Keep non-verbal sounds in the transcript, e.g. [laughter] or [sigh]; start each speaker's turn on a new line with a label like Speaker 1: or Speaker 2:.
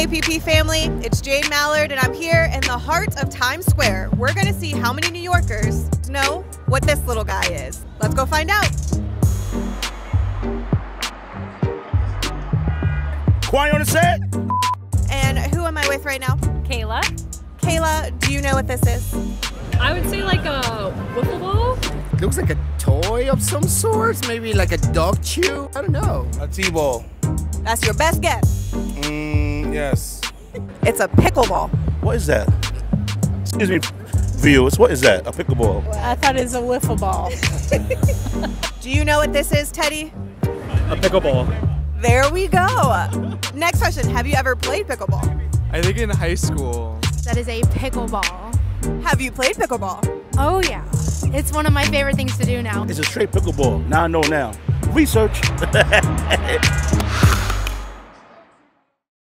Speaker 1: APP family. It's Jade Mallard, and I'm here in the heart of Times Square. We're going to see how many New Yorkers know what this little guy is. Let's go find out.
Speaker 2: Kwani on the set?
Speaker 1: And who am I with right now?
Speaker 3: Kayla.
Speaker 1: Kayla, do you know what this is?
Speaker 3: I would say like a wiffle ball.
Speaker 4: Looks like a toy of some sort, maybe like a dog chew. I don't know.
Speaker 2: A T-ball.
Speaker 1: That's your best guess.
Speaker 2: Yes.
Speaker 1: It's a pickleball.
Speaker 2: What is that? Excuse me, viewers. What is that? A pickleball?
Speaker 5: I thought it was a wiffle ball. [laughs]
Speaker 1: Do you know what this is, Teddy?
Speaker 6: A pickleball.
Speaker 1: There we go. Next question Have you ever played pickleball?
Speaker 7: I think in high school.
Speaker 8: That is a pickleball.
Speaker 1: Have you played pickleball?
Speaker 8: Oh, yeah. It's one of my favorite things to do now.
Speaker 2: It's a straight pickleball. Now I know now. Research. [laughs]